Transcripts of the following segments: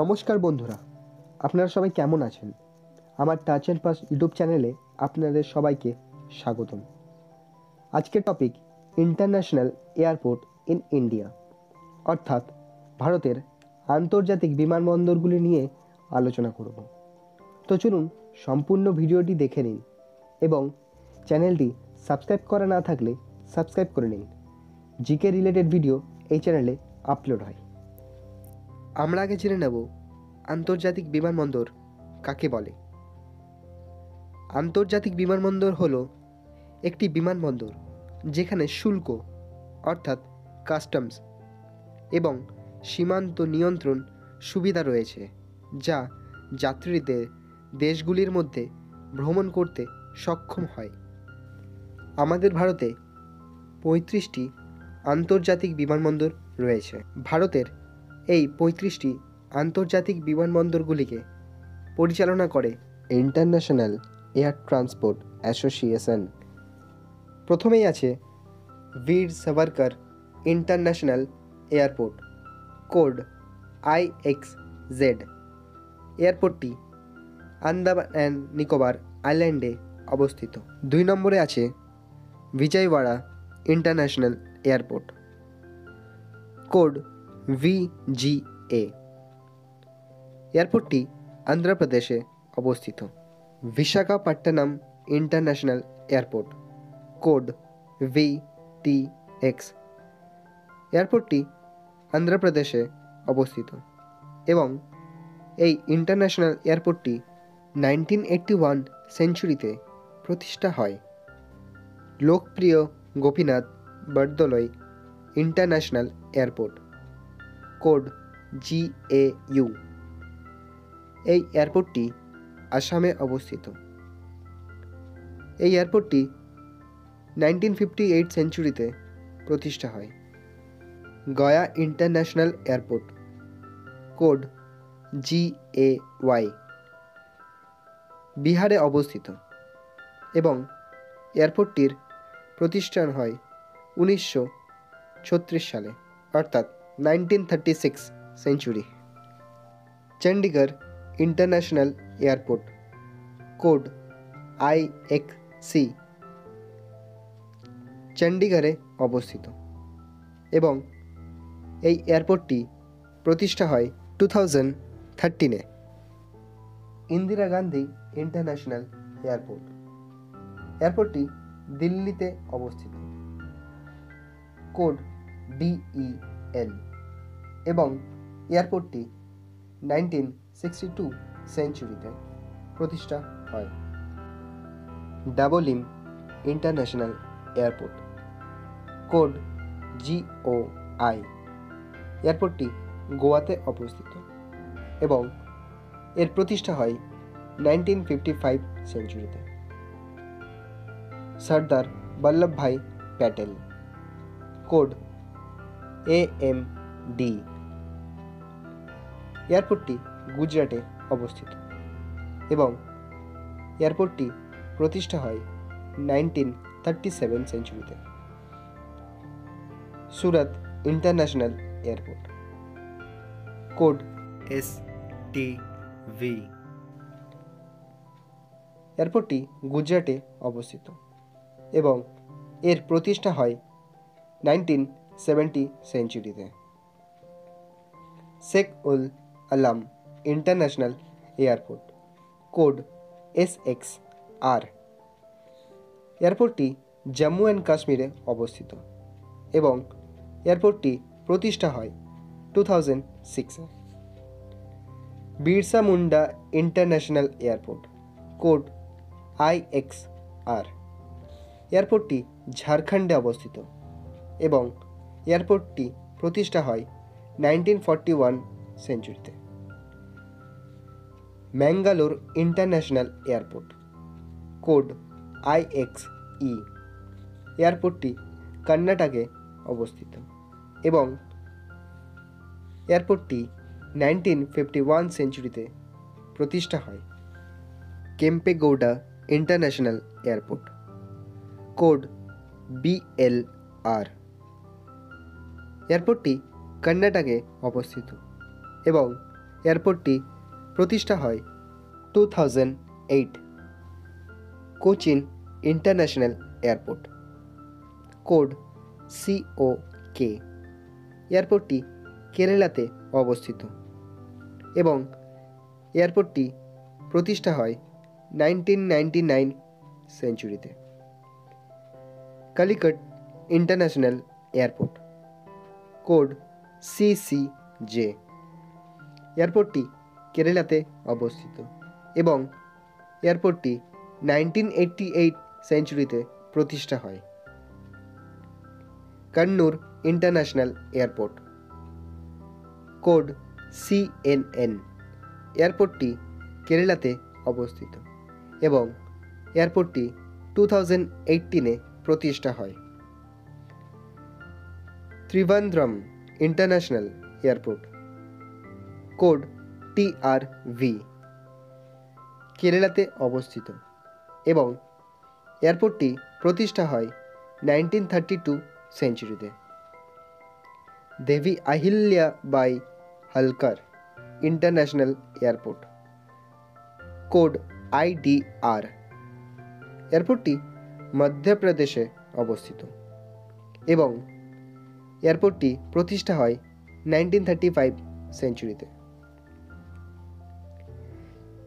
নমস্কার বন্ধুরা, আপনারা সবাই কেমন আছেন? আমার টাচ অ্যান্ড পাস ইউটিউব চ্যানেলে আপনাদের সবাইকে স্বাগতম। আজকের topic, international airport in India, অর্থাৎ ভারতের আন্তর্জাতিক বিমানবন্দরগুলি নিয়ে আলোচনা করব। তো চলুন সম্পূর্ণ ভিডিওটি দেখে নিন এবং চ্যানেলটি সাবস্ক্রাইব করা না থাকলে সাবস্ক্রাইব করে নিন। জিকে রিলেটেড ভিডিও এই চ্যানেলে আপলোড হয়। আমরা আগে জেনে নেব আন্তর্জাতিক বিমানবন্দর কাকে বলে। আন্তর্জাতিক বিমানবন্দর হলো একটি বিমানবন্দর যেখানে শুল্ক, অর্থাৎ কাস্টমস এবং সীমান্ত নিয়ন্ত্রণ সুবিধা রয়েছে, যা যাত্রীদের দেশগুলির মধ্যে ভ্রমণ করতে সক্ষম হয়। আমাদের ভারতে পঁয়ত্রিশটি আন্তর্জাতিক বিমানবন্দর রয়েছে। ভারতের এই পঁয়ত্রিশটি আন্তর্জাতিক বিমানবন্দরগুলিকে পরিচালনা করে ইন্টারন্যাশনাল এয়ার ট্রান্সপোর্ট অ্যাসোসিয়েশন। প্রথমেই আছে Veer Savarkar international airport, code I X Z. এয়ারপোর্টটি Andaman and Nicobar আইল্যান্ডে অবস্থিত। দুই নম্বরে আছে Vijayawada international airport, code VGA এয়ারপোর্টটি অন্ধ্রপ্রদেশে অবস্থিত। Visakhapatnam international airport. Code V T X এয়ারপোর্টটি অন্ধ্রপ্রদেশে অবস্থিত এবং এই ইন্টারন্যাশনাল এয়ারপোর্টটি নাইনটিন এইট্টি ওয়ান সেঞ্চুরিতে প্রতিষ্ঠা হয়। Lokpriya Gopinath Bordoloi international airport. Code GAU এই এয়ারপোর্টটি আসামে অবস্থিত। এই এয়ারপোর্টটি নাইনটিন ফিফটি এইট সেঞ্চুরিতে প্রতিষ্ঠা হয়। Gaya international airport. Code GA Y বিহারে অবস্থিত। এবং এয়ারপোর্টটির প্রতিষ্ঠান হয় উনিশশো ছত্রিশ সালে। অর্থাৎ nineteen thirty six century Chandigarh international airport code I X C চণ্ডীগড়ে অবস্থিত। এবং এই এয়ারপোর্টটি প্রতিষ্ঠা হয় টু থাউজেন্ড থার্টিনে ইন্দিরা গান্ধী ইন্টারন্যাশনাল এয়ারপোর্ট এয়ারপোর্টটি দিল্লিতে অবস্থিত। কোড ডিইএল এবং এয়ারপোর্টটি নাইনটিন সিক্সটি টু সেঞ্চুরিতে প্রতিষ্ঠা হয়। Dabolim international airport. Code GO I. এয়ারপোর্টটি গোয়াতে অবস্থিত এবং এর প্রতিষ্ঠা হয় nineteen fifty five সেঞ্চুরিতে। Sardar Vallabhbhai Patel. Code M D এয়ারপোর্টটি গুজরাটে অবস্থিত এবং এয়ারপোর্টটি প্রতিষ্ঠা হয় nineteen thirty seven সেঞ্চুরিতে। Surat international airport. Code S T V এয়ারপোর্টটি গুজরাটে অবস্থিত এবং এর প্রতিষ্ঠা হয় nineteen seventy সেঞ্চুরিতে Sheikh ul Alam international airport code S X R এয়ারপোর্টটি Jammu and কাশ্মীরে অবস্থিত এবং এয়ারপোর্টটি প্রতিষ্ঠা হয় টু থাউজেন্ড সিক্সে Birsa Munda international airport, code I X R. এয়ারপোর্টটি ঝাড়খণ্ডে অবস্থিত এবং এয়ারপোর্টটি প্রতিষ্ঠা হয় nineteen forty one সেঞ্চুরিতে। Mangalore international airport. Code IX E. এয়ারপোর্টটি কর্ণাটকে অবস্থিত এবং এয়ারপোর্টটি নাইনটিন ফিফটি ওয়ান সেঞ্চুরিতে প্রতিষ্ঠা হয় Kempegowda international airport. Code BLR এয়ারপোর্টটি কর্ণাটকে অবস্থিত এবং এয়ারপোর্টটি প্রতিষ্ঠা হয় two thousand eight Cochin international airport. Code CO K এয়ারপোর্টটি কেরালাতে অবস্থিত এবং এয়ারপোর্টটি প্রতিষ্ঠা হয় nineteen ninety nine সেঞ্চুরিতে। Calicut international airport. Code CCJ এয়ারপোর্টটি কেরালাতে অবস্থিত এবং এয়ারপোর্টটি নাইনটিন এইটটি এইট সেঞ্চুরিতে প্রতিষ্ঠা হয়। Kannur international airport. Code CNN এয়ারপোর্টটি কেরালাতে অবস্থিত এবং এয়ারপোর্টটি টু থাউজেন্ড এইটিনে প্রতিষ্ঠা হয়। Trivandrum international airport code TRV কেরালাতে অবস্থিত এবং এয়ারপোর্টটি প্রতিষ্ঠা হয় nineteen thirty two সেঞ্চুরিতে Devi Ahilya Bai Holkar international airport code IDR এয়ারপোর্টটি মধ্যপ্রদেশে অবস্থিত এবং এয়ারপোর্টটি প্রতিষ্ঠা হয় নাইনটিন থার্টি ফাইভ সেঞ্চুরিতে।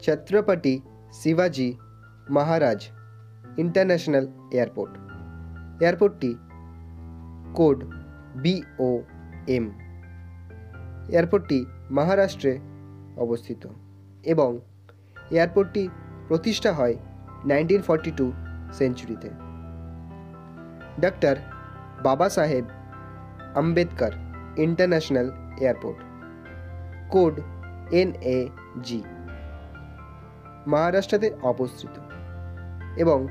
ছত্রপতি শিবাজি মহারাজ ইন্টারন্যাশনাল এয়ারপোর্ট। এয়ারপোর্টটি কোড বিও এম। এয়ারপোর্টটি মহারাষ্ট্রে অবস্থিত এবং এয়ারপোর্টটি প্রতিষ্ঠা হয় nineteen forty two সেঞ্চুরিতে। Doctor Babasaheb Ambedkar international airport code N A G মহারাষ্ট্রতে অবস্থিত এবং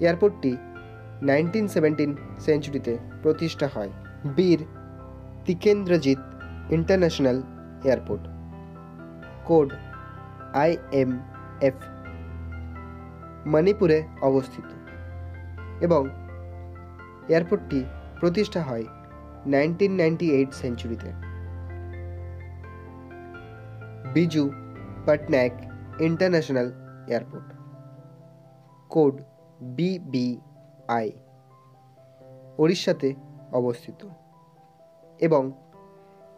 এয়ারপোর্টটি নাইনটিন সেভেন্টিন সেঞ্চুরিতে প্রতিষ্ঠা হয়। Bir Tikendrajit international airport code I M F মণিপুরে অবস্থিত এবং এয়ারপোর্টটি প্রতিষ্ঠা হয় nineteen সেঞ্চুরিতে Biju Patnaik international airport code BBI ওড়িশাতে অবস্থিত। এবং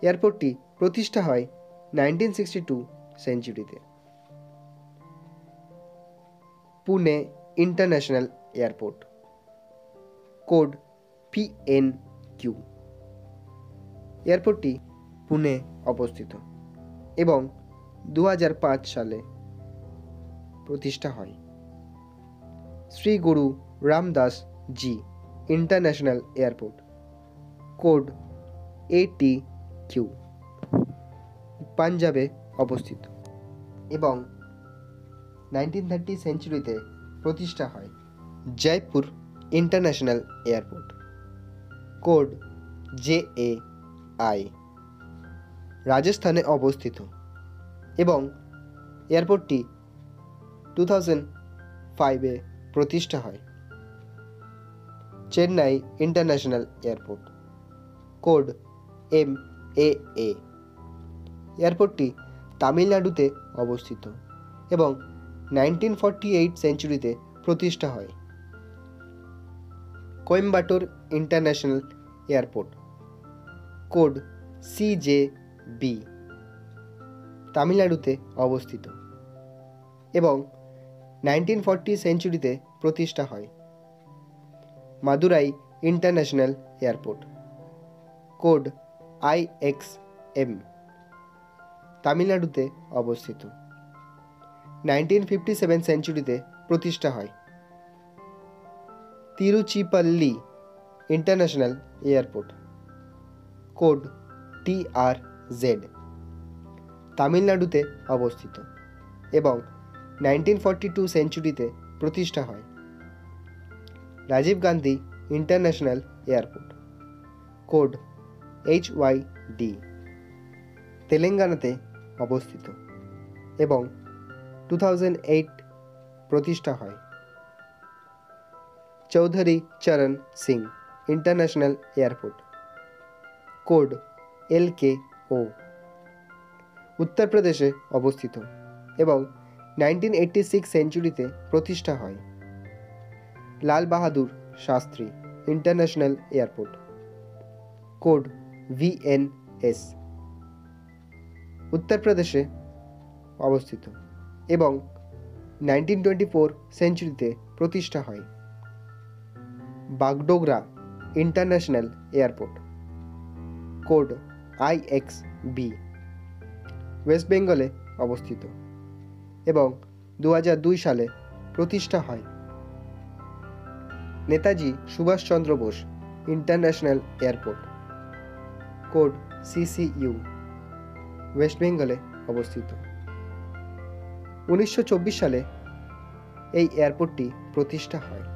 এয়ারপোর্টটি প্রতিষ্ঠা হয় nineteen sixty two সেঞ্চুরিতে Pune international airport code PN Q এয়ারপোর্টটি Pune অবস্থিত এবং দু হাজার পাঁচ সালে প্রতিষ্ঠা হয়। Shri Guru Ramdas ji international airport. Code AT Q পাঞ্জাবে অবস্থিত এবং নাইনটিন থার্টি সেঞ্চুরিতে প্রতিষ্ঠা হয় Jaipur international airport. Code J A I. রাজস্থানে অবস্থিত। এবং এয়ারপোর্টটি টু থাউজেন্ড ফাইভে প্রতিষ্ঠা হয়। Chennai international airport. Code M A A. এয়ারপোর্টটি তামিলনাড়ুতে অবস্থিত এবং নাইনটিন ফর্টি এইট সেঞ্চুরিতে প্রতিষ্ঠা হয়। Coimbatore international airport. Code CJ B তামিলনাড়ুতে অবস্থিত এবং নাইনটিন ফর্টি সেঞ্চুরিতে প্রতিষ্ঠা হয় Madurai international airport, code IX M তামিলনাড়ুতে অবস্থিত নাইনটিন ফিফটি সেভেন সেঞ্চুরিতে প্রতিষ্ঠা হয় Tiruchirappalli international airport. Code TR Z তামিলনাড়ুতে অবস্থিত এবং নাইনটিন ফর্টি টু সেঞ্চুরিতে প্রতিষ্ঠা হয়। Rajiv Gandhi international airport. Code H Y D. তেলেঙ্গানাতে অবস্থিত এবং টু প্রতিষ্ঠা হয়। Chaudhary Charan Singh, international airport. Code, L K O. উত্তরপ্রদেশে অবস্থিত এবং নাইনটিন এইটটি সিক্স সেঞ্চুরিতে প্রতিষ্ঠা হয়। Lal Bahadur Shastri, international airport. Code VNS উত্তরপ্রদেশে অবস্থিত এবং নাইনটিন টোয়েন্টি ফোর সেঞ্চুরিতে প্রতিষ্ঠা হয়। Bagdogra international airport. Code IX B, west বেঙ্গলে অবস্থিত এবং দু দুই সালে প্রতিষ্ঠা হয়। Netaji Subhas Chandra Bose international airport, code CCU west বেঙ্গলে অবস্থিত। উনিশশো চব্বিশ সালে এই এয়ারপোর্টটি প্রতিষ্ঠা হয়।